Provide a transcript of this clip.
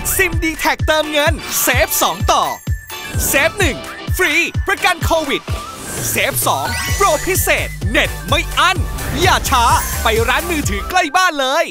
บัตรซิมดีแท็กเติมเงิน save 2 ต่อ save 1 ฟรี ประกันโควิด save 2 โปรพิเศษ เน็ตไม่อั้น อย่าช้า ไปร้านมือถือใกล้บ้านเลย